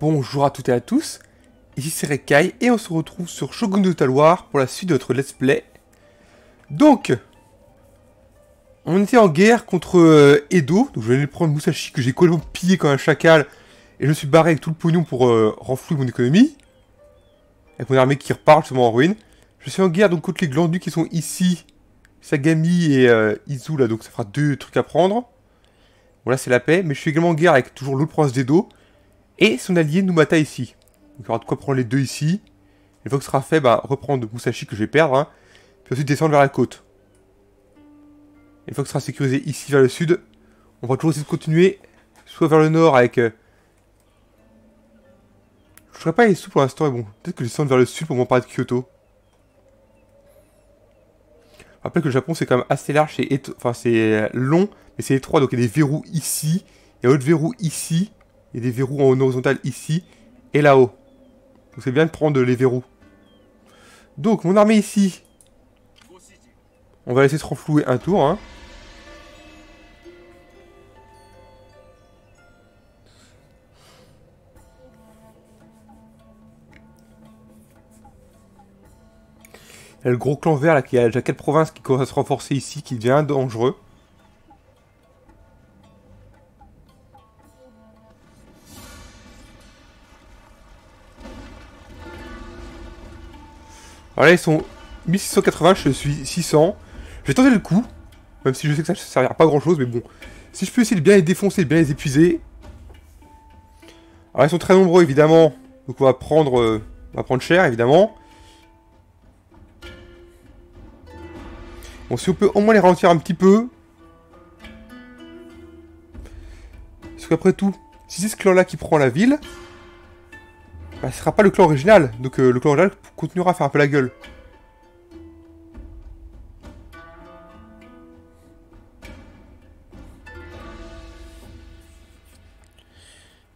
Bonjour à toutes et à tous, ici c'est Rekai et on se retrouve sur Shogun de Taloir pour la suite de notre let's play. Donc, on était en guerre contre euh, Edo, donc je venais de prendre Musashi que j'ai complètement pillé comme un chacal et je me suis barré avec tout le pognon pour euh, renflouer mon économie. Avec mon armée qui repart justement en ruine. Je suis en guerre donc contre les glandus qui sont ici, Sagami et euh, Izu là, donc ça fera deux trucs à prendre. Bon là c'est la paix, mais je suis également en guerre avec toujours l'autre province d'Edo. Et son allié Numata ici. Donc il y aura de quoi prendre les deux ici. Une fois que ce sera fait, bah, reprendre Musashi que je vais perdre. Hein. Puis ensuite descendre vers la côte. Une fois que ce sera sécurisé ici vers le sud, on va toujours essayer de continuer. Soit vers le nord avec... Euh... Je serais pas les sous pour l'instant, mais bon. Peut-être que je descends vers le sud pour m'en parler de Kyoto. Rappelle que le Japon c'est quand même assez large, c'est enfin, c'est long, mais c'est étroit, donc il y a des verrous ici, il y a autre verrou ici, il y a des verrous en horizontal ici et là-haut. Donc c'est bien de prendre les verrous. Donc mon armée ici. On va laisser se renflouer un tour. Hein. Il y a le gros clan vert là qui a déjà 4 provinces qui commence à se renforcer ici, qui devient dangereux. Alors là, ils sont 1680, je suis 600. Je vais tenter le coup, même si je sais que ça ne servira pas grand chose, mais bon. Si je peux essayer de bien les défoncer, de bien les épuiser. Alors ils sont très nombreux, évidemment. Donc on va prendre, euh, on va prendre cher, évidemment. Bon, si on peut au moins les ralentir un petit peu. Parce qu'après tout, si c'est ce clan-là qui prend la ville, bah, ce sera pas le clan original. Donc euh, le clan original continuera à faire un peu la gueule.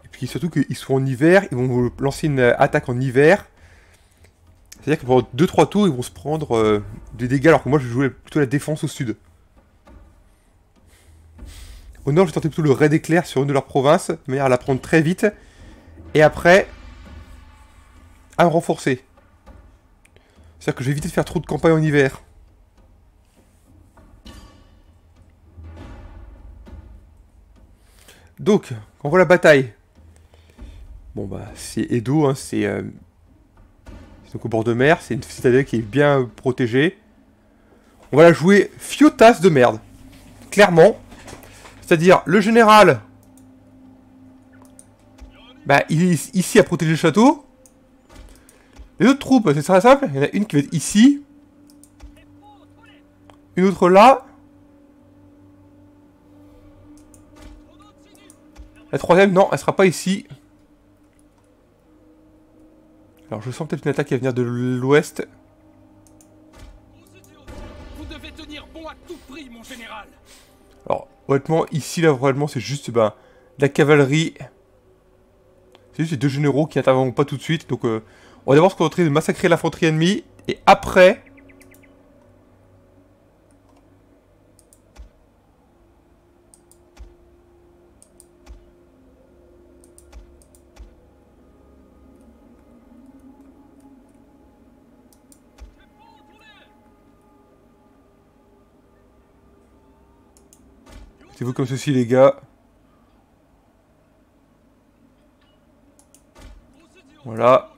Et puis surtout qu'ils sont en hiver, ils vont lancer une attaque en hiver. C'est-à-dire que pendant 2-3 tours, ils vont se prendre euh, des dégâts, alors que moi je jouais plutôt la défense au sud. Au nord, je tentais plutôt le raid éclair sur une de leurs provinces, mais à la prendre très vite. Et après, à renforcer. C'est-à-dire que je vais éviter de faire trop de campagne en hiver. Donc, on voit la bataille. Bon bah, c'est Edo, hein, c'est... Euh, donc au bord de mer, c'est une citadelle qui est bien protégée. On va la jouer fiotasse de merde. Clairement. C'est-à-dire, le général... Bah, il est ici à protéger le château. Les autres troupes, c'est très simple. Il y en a une qui va être ici. Une autre là. La troisième, non, elle sera pas ici. Alors je sens peut-être une attaque qui va venir de l'ouest. Alors, honnêtement, ici, là, vraiment, c'est juste ben, la cavalerie. C'est juste les deux généraux qui n'interviendront pas tout de suite. Donc, euh, on va d'abord se concentrer de massacrer l'infanterie ennemie. Et après... C'est vous comme ceci les gars. Voilà.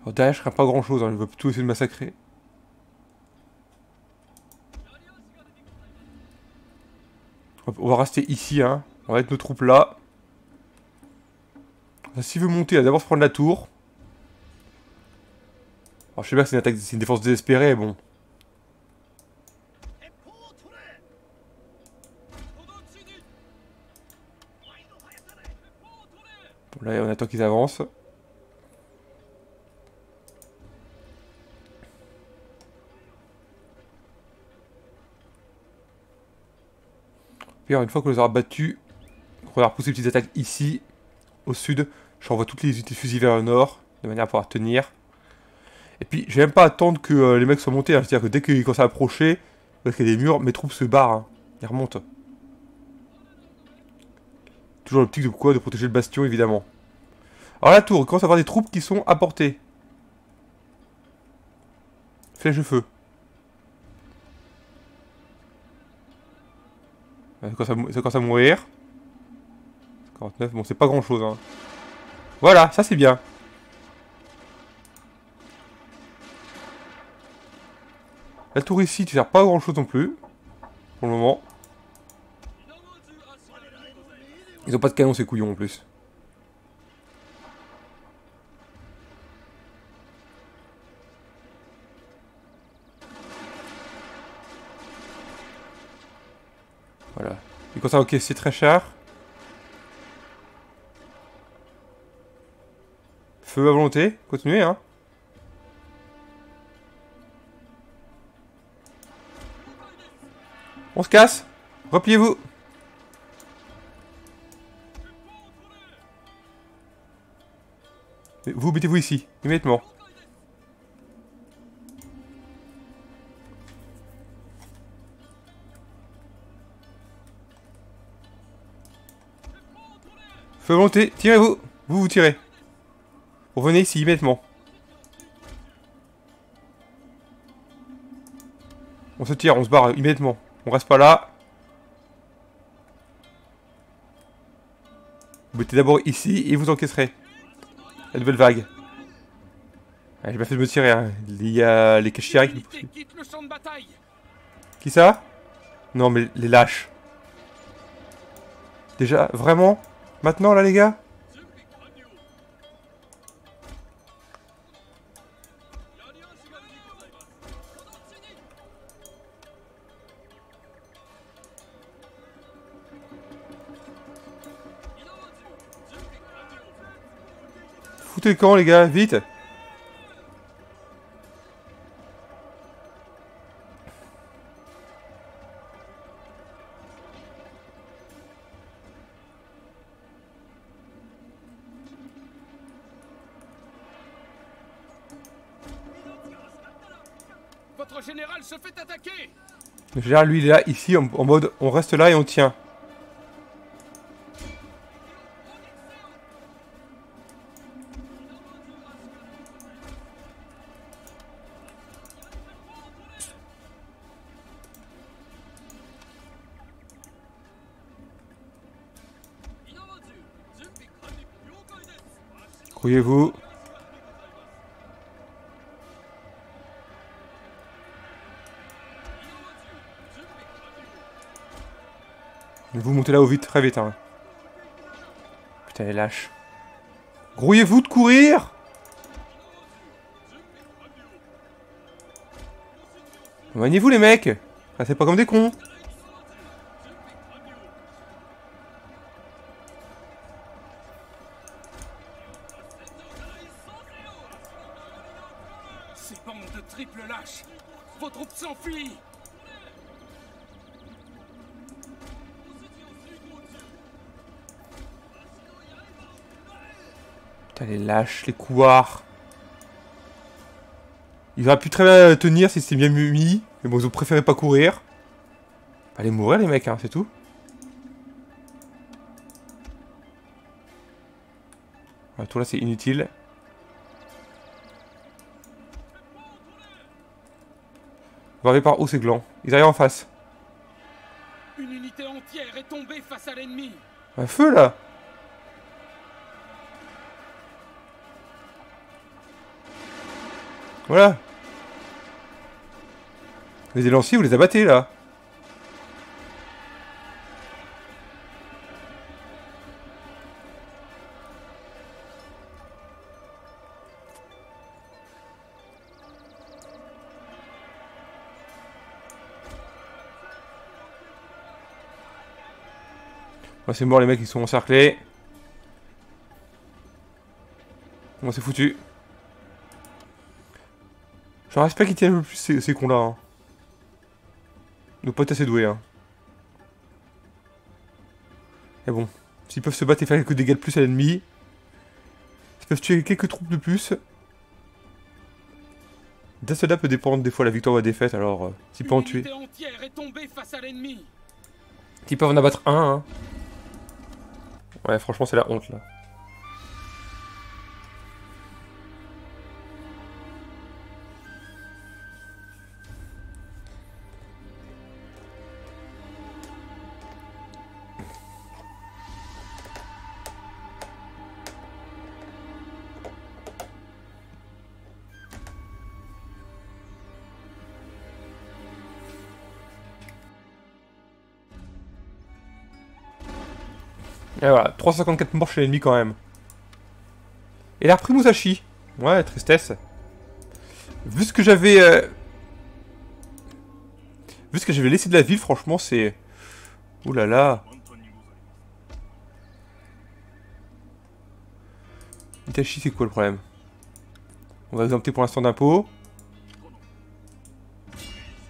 Alors derrière, je ferai pas grand chose, hein. je vais plutôt essayer de massacrer. On va rester ici, hein. On va mettre nos troupes là. S'il veut monter, il va d'abord se prendre la tour. Alors je sais bien que c'est une une défense désespérée, bon. Bon là on attend qu'ils avancent. Une fois qu'on les aura battus, on va repousser les petites attaques ici, au sud, j'envoie toutes les unités fusils vers le nord, de manière à pouvoir tenir. Et puis, je vais même pas attendre que euh, les mecs soient montés, hein. c'est-à-dire que dès qu'ils commencent à approcher, parce qu'il y a des murs, mes troupes se barrent, hein. ils remontent. Toujours l'optique de quoi? De protéger le bastion, évidemment. Alors la tour, il commence à avoir des troupes qui sont à portée. Flèche de feu. Ça commence à, mourir. 49, bon c'est pas grand chose. Hein. Voilà, ça c'est bien. La tour ici, tu sers pas grand chose non plus. Pour le moment. Ils ont pas de canon ces couillons en plus. Voilà. Et comme ça, ok, c'est très cher. Feu à volonté. Continuez, hein. On se casse. Repliez-vous. Vous mettez-vous ici, immédiatement. Feu volonté, tirez-vous Vous vous tirez. Revenez ici immédiatement. On se tire, on se barre immédiatement. On reste pas là. Vous mettez d'abord ici et vous encaisserez. La nouvelle vague. Ah, J'ai pas fait de me tirer. Hein. Il y a les cachieries qui Qui ça? Non mais les lâches. Déjà, vraiment? Maintenant là les gars Foutez quand les gars, vite Général, lui, il est là, ici, en, en mode on reste là et on tient. Croyez-vous Vous montez là-haut vite, très vite. Hein. Putain, les lâches. Grouillez-vous de courir Maniez-vous les mecs C'est pas comme des cons Les couards. Il aurait pu très bien tenir si c'était bien mis. Mais bon, ils ont préféré pas courir. Allez mourir les mecs, hein, c'est tout. Ah, tout là, c'est inutile. Arriver par où ces glands? Ils arrivent en face. Une unité entière est tombée face à l'ennemi Un feu là Voilà Les lanciers, vous les abattez là c'est mort les mecs, ils sont encerclés. Bon, c'est foutu. Je respecte qu'ils tiennent le plus ces, ces cons-là. Hein. Nos potes assez doués. Hein. Et bon, s'ils peuvent se battre et faire quelques dégâts de plus à l'ennemi, ils peuvent tuer quelques troupes de plus. D'un cela peut dépendre des fois la victoire ou la défaite, alors euh, s'ils peuvent en tuer. Une unité entière est tombée face à l'ennemi S'ils peuvent en abattre un, hein. Ouais, franchement, c'est la honte, là. Et voilà, 354 morts chez l'ennemi quand même. Et il a repris Musashi. Ouais, tristesse. Vu ce que j'avais... euh, Vu ce que j'avais laissé de la ville, franchement, c'est... Ouh là là. Itachi, c'est quoi le problème? On va exempter pour l'instant d'impôts.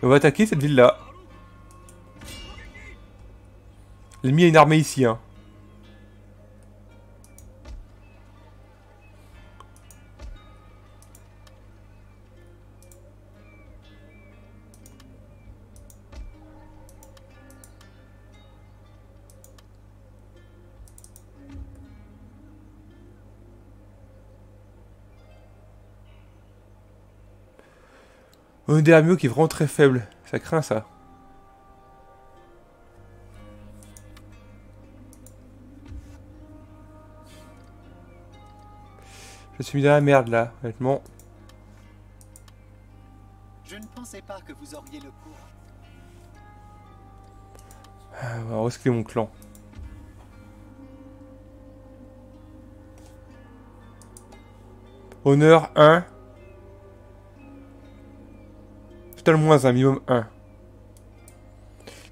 On va attaquer cette ville-là. L'ennemi a une armée ici, hein. Un Daimyo qui est vraiment très faible. Ça craint ça. Je suis mis dans la merde là, honnêtement. Je ne pensais pas que vous auriez le courage. Ah, on va mon clan. Honneur 1. Total moins 1, minimum 1.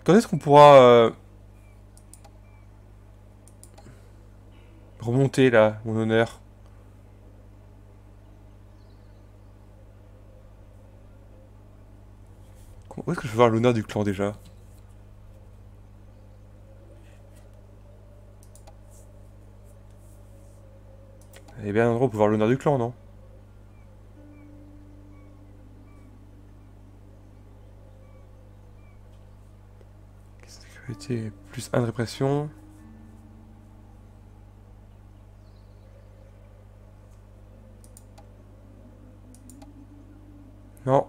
Quand est-ce qu'on pourra euh, remonter là, mon honneur? Où est-ce que je vais voir l'honneur du clan déjà? Il y a bien un endroit pour voir l'honneur du clan, non? Plus 1 de répression. Non.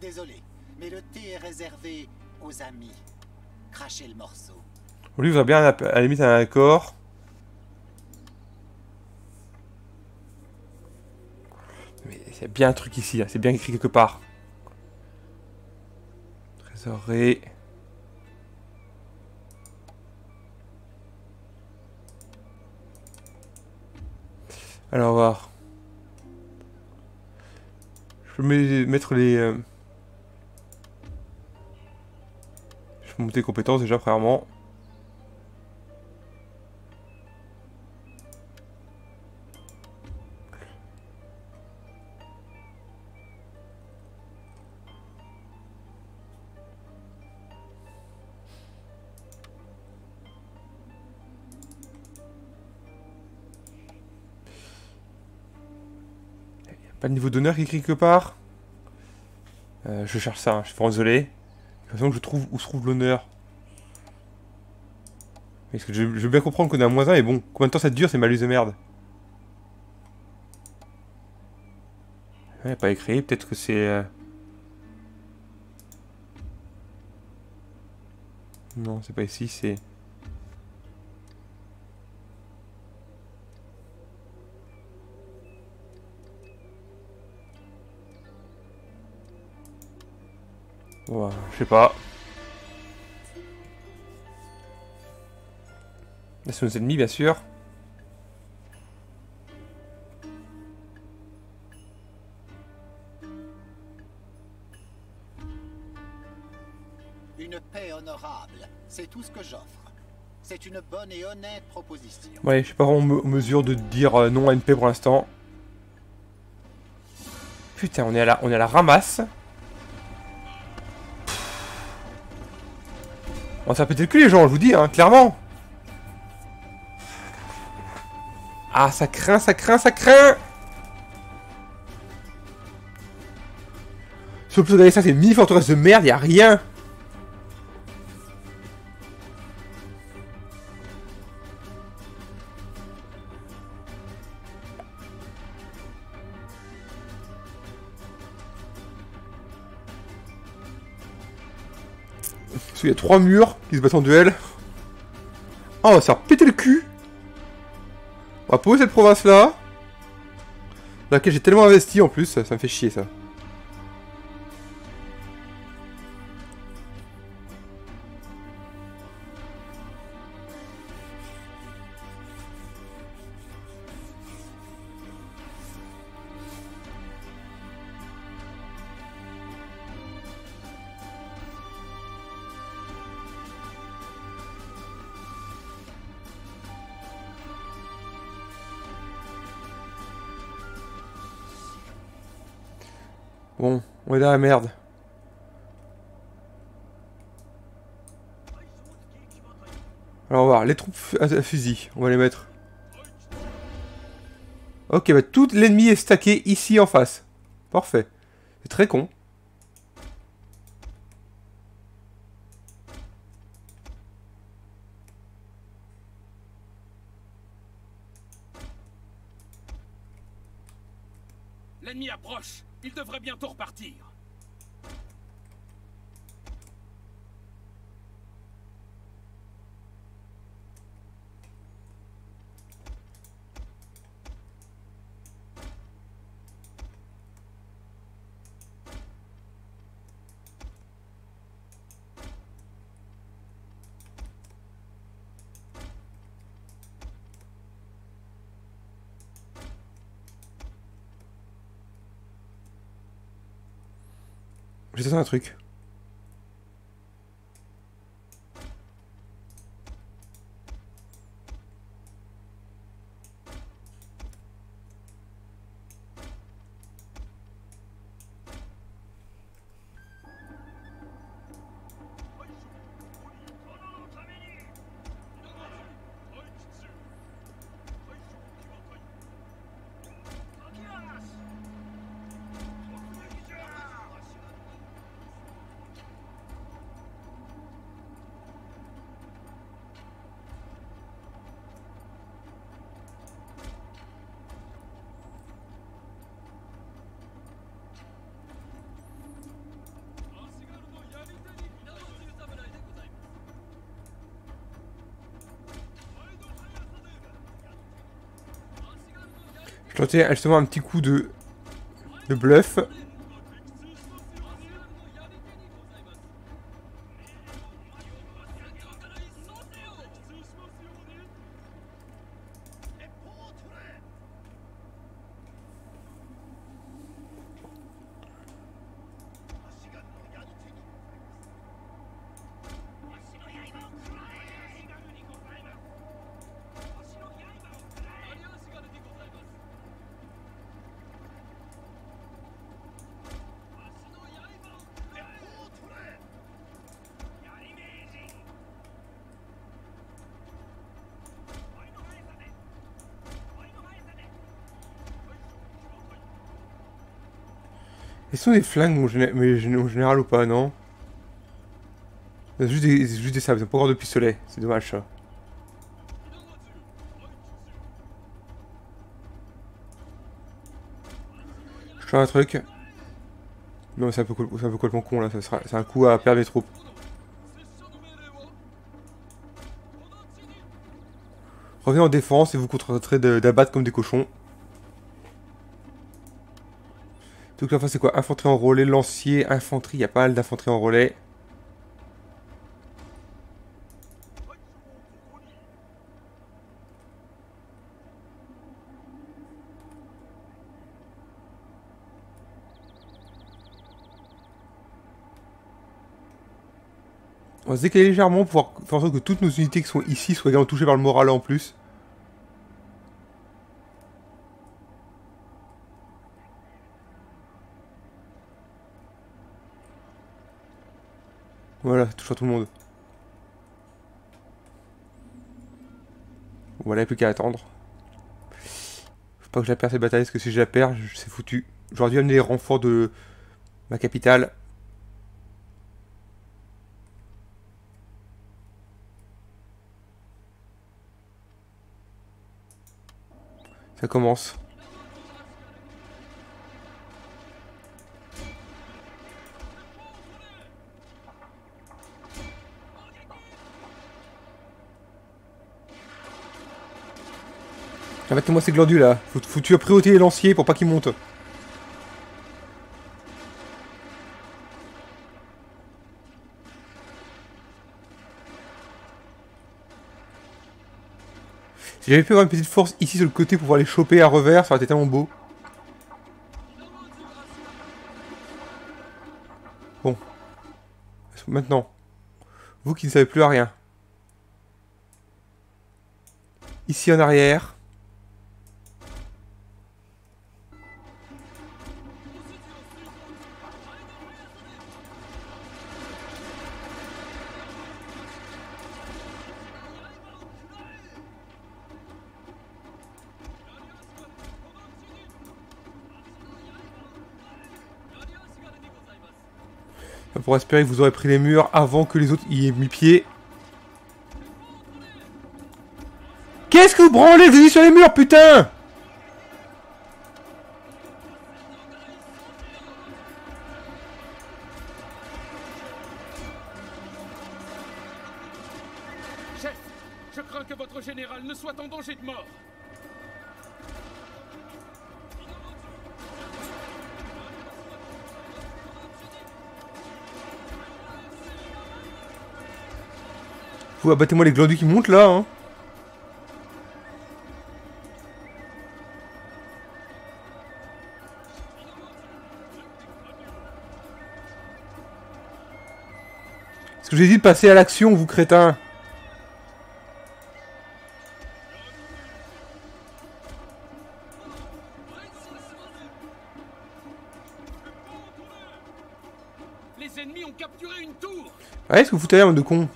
Désolé, mais le thé est réservé aux amis. Crachez le morceau. On lui voudrait bien à la limite un accord. Mais il y a bien un truc ici, hein, c'est bien écrit quelque part. Trésorerie. Alors, voir. Je peux me- mettre les... euh, Je peux monter les compétences déjà, premièrement. Pas niveau d'honneur écrit quelque part Euh, Je cherche ça, hein, je suis désolé. De toute façon, je trouve où se trouve l'honneur. Parce que je, veux bien comprendre qu'on à moins 1, mais bon, combien de temps ça dure ces malus de merde Ouais, pas écrit, peut-être que c'est... euh, Non, c'est pas ici, c'est... Ouais, je sais pas. Là, c'est nos ennemis, bien sûr. Une paix honorable, c'est tout ce que j'offre. C'est une bonne et honnête proposition. Ouais, je suis pas en mesure de dire euh, non à une paix pour l'instant. Putain, on est à la, on est à la ramasse. On va le cul les gens, je vous dis, hein, clairement. Ah, ça craint, ça craint, ça craint plus regardez ça, c'est une mini forteresse de merde, y a rien Qu'il y a trois murs qui se battent en duel. Oh, ça a pété le cul On va poser cette province-là. Dans laquelle j'ai tellement investi en plus, ça me fait chier ça. Bon, on est dans la merde. Alors on va voir, les troupes à fusil, on va les mettre. Ok, bah tout l'ennemi est stacké ici en face. Parfait. C'est très con. L'ennemi approche. Il devrait bientôt repartir. Testé un truc. Je tentais justement un petit coup de, de bluff. Ils sont des flingues, mon, général ou pas, non? Juste des, juste des sables, ils ont pas encore de pistolet. C'est dommage ça. Je fais un truc. Non, c'est un peu, un complètement con là, c'est un coup à perdre mes troupes. Revenez en défense et vous contenterez d'abattre comme des cochons. Donc la fois c'est quoi? Infanterie en relais, lancier, infanterie, il y a pas mal d'infanterie en relais. On va se décaler légèrement pour faire en sorte que toutes nos unités qui sont ici soient également touchées par le moral en plus. Voilà, touche à tout le monde. Voilà, il n'y a plus qu'à attendre. Pas que je la perds cette bataille, parce que si je la perds, c'est foutu. J'aurais dû amener les renforts de ma capitale. Ça commence. Mettez-moi ces glandules là. Faut, faut tuer priorité les lanciers pour pas qu'ils montent. Si j'avais pu avoir une petite force ici sur le côté pour pouvoir les choper à revers, ça aurait été tellement beau. Bon. Maintenant. Vous qui ne savez plus à rien. Ici en arrière. Pour espérer que vous aurez pris les murs avant que les autres y aient mis pied. Qu'est-ce que vous branlez Vous êtes sur les murs, putain je crains que votre général ne soit en danger de mort. Vous abattez-moi les glandus qui montent là, hein. Est-ce que j'ai dit de passer à l'action, vous crétins Les ennemis ont capturé une tour. Ouais, est-ce que vous foutez de con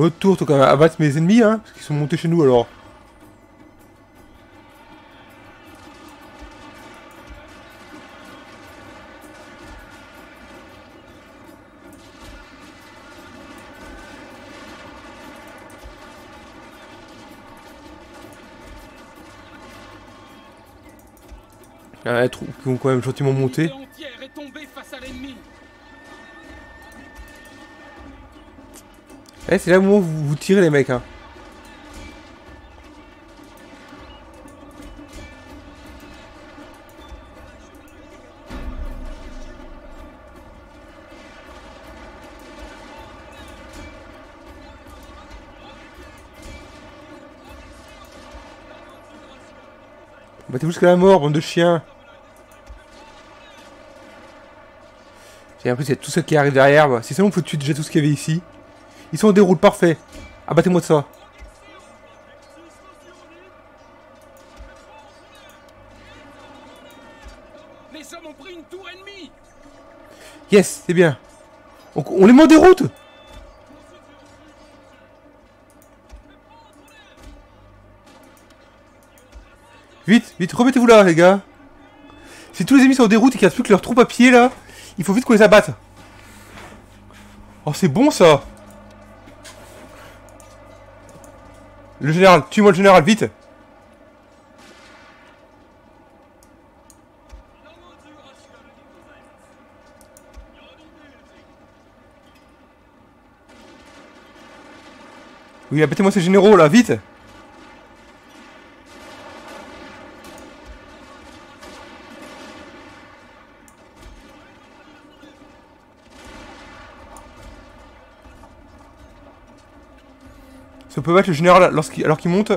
Votre tour, quand même abattre mes ennemis, hein, parce qu'ils sont montés chez nous alors. Ah, les troupes qui ont quand même gentiment monté. Eh, c'est là où vous, tirez les mecs, hein. Battez-vous jusqu'à la mort, bande de chiens. J'ai l'impression qu'il y a tout ça qui arrive derrière. Bah. Si seulement peut tuer déjà tout ce qu'il y avait ici. Ils sont en déroule, parfait. Abattez-moi de ça. Les hommes ont pris une tour ennemie. Yes, c'est bien. On, on les met en déroute Vite, vite, remettez-vous là, les gars. Si tous les ennemis sont en déroute et qu'il n'y a plus que leurs troupes à pied, là, il faut vite qu'on les abatte. Oh, c'est bon, ça Le général, tue-moi le général, vite. Oui, abattez-moi ces généraux, là, vite Ça peut battre le général lorsqu'il- alors qu'il monte.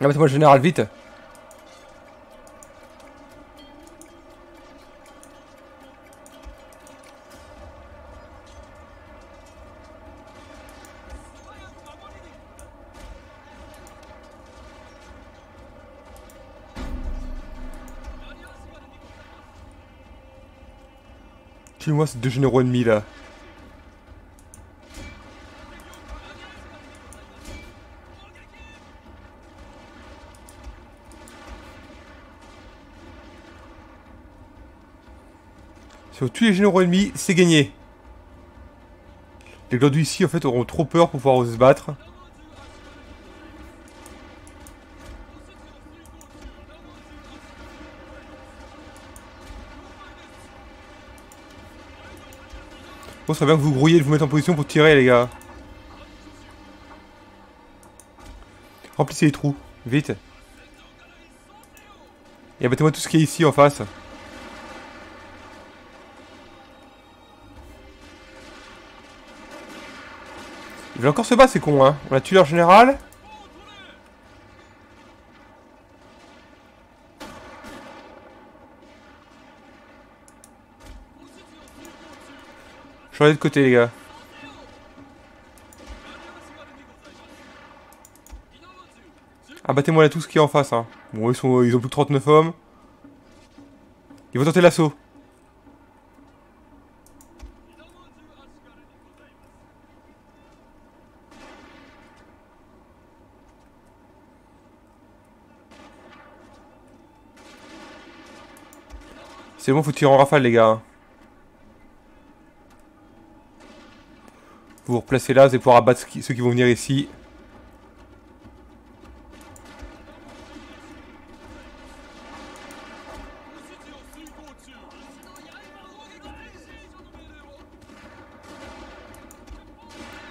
Ah, mettez-moi le général, vite. Tuez-moi ces deux généraux ennemis là. Si on tue les généraux ennemis, c'est gagné. Les glandus ici en fait auront trop peur pour pouvoir se battre. Serait bien que vous grouillez de vous mettre en position pour tirer, les gars. Remplissez les trous, vite. Et abattez-moi tout ce qui est ici en face. Ils veulent encore se battre, ces cons, hein. On a tué leur général. Changez de côté, les gars. Abattez-moi là tout ce qui est en face. Hein. Bon, ils, ont plus que 39 hommes. Ils vont tenter l'assaut. C'est bon, faut tirer en rafale, les gars. Vous replacez là, vous allez pouvoir abattre ceux qui vont venir ici.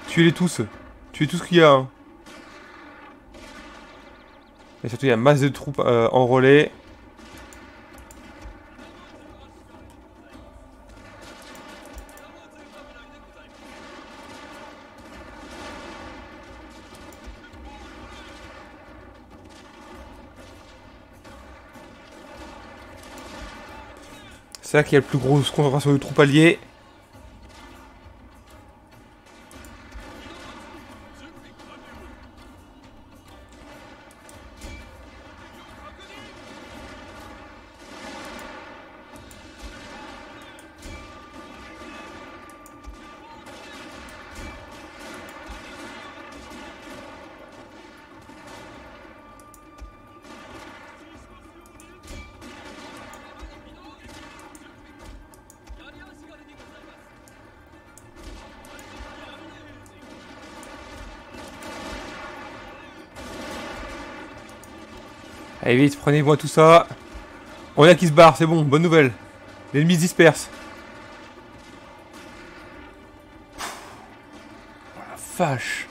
Tuez-les tous. Tuez tout ce qu'il y a. Hein. Et surtout, il y a masse de troupes euh, enrôlées. C'est là qu'il y a le plus grosse concentration de troupes alliées. Allez vite, prenez-moi tout ça. On a qui se barre, c'est bon, bonne nouvelle. L'ennemi se disperse. Oh la vache.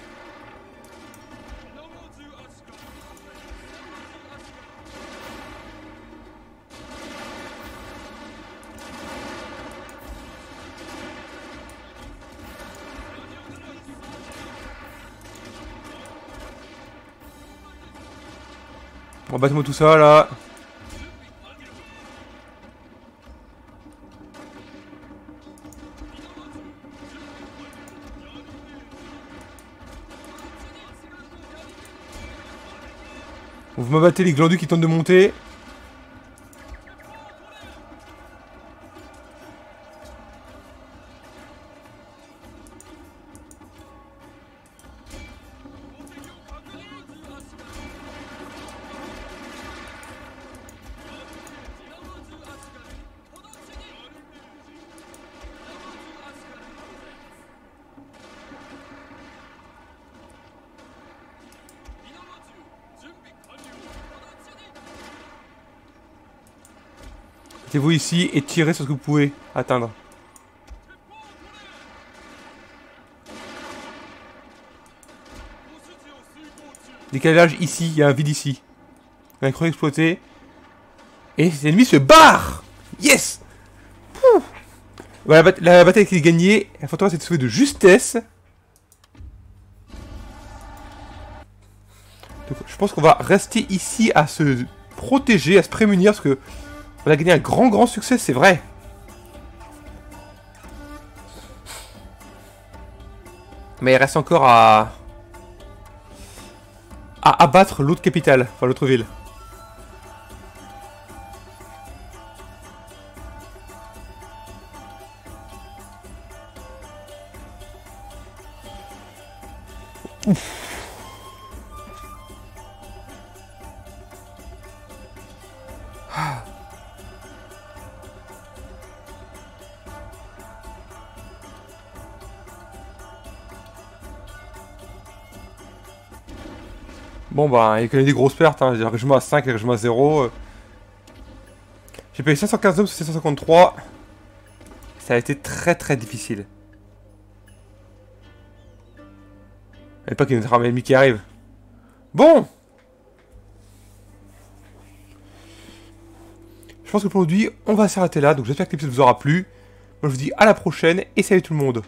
Bon, batte-moi tout ça là. Vous m'abattez les glandus qui tentent de monter. Mettez-vous ici et tirez sur ce que vous pouvez atteindre. Décalage ici, il y a un vide ici. Un creux exploité. Et ces ennemis se barrent Yes la, bataille qui est gagnée. La forteresse est sauvée de justesse. pense qu'on va rester ici à se protéger, à se prémunir, parce que on a gagné un grand, grand succès, c'est vrai. Mais il reste encore à... à abattre l'autre capitale, enfin l'autre ville. Bon bah, il connaît des grosses pertes, hein. j'ai un régiment à 5 et un régiment à 0. euh. J'ai payé 515 hommes sur 753. Ça a été très très difficile. Et pas qu'il y ait une armée ennemie qui arrive. Bon Je pense que pour aujourd'hui, on va s'arrêter là. Donc j'espère que l'épisode vous aura plu. Moi je vous dis à la prochaine et salut tout le monde